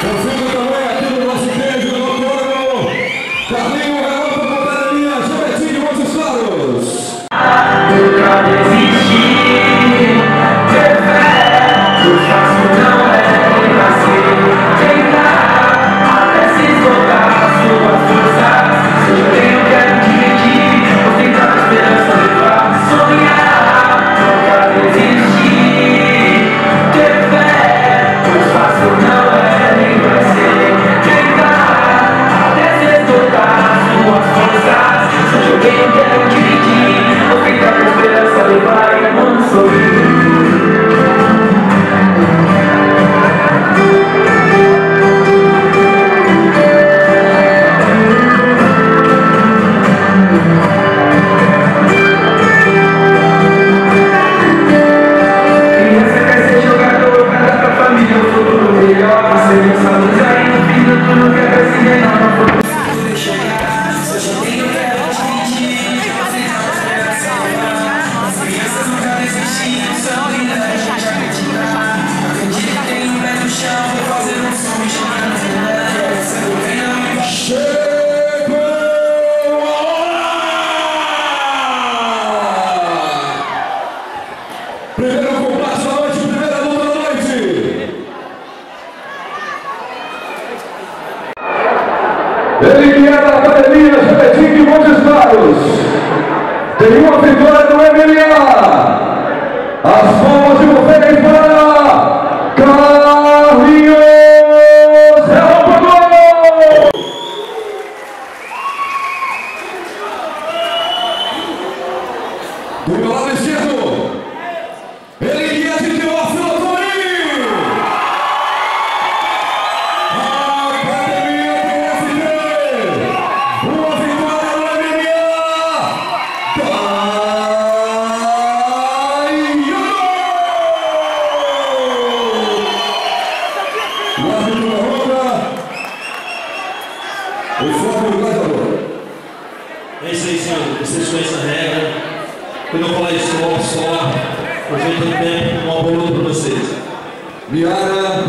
Tá Eu Consigo também aqui no nosso queijo, do meu Carlinhos. Você sabe já é no fim do tudo que é perseguir, não, não foi vitória do é minha. deixou essa regra. Quando eu falar isso, eu só, eu estou tempo um boa para vocês. Miara,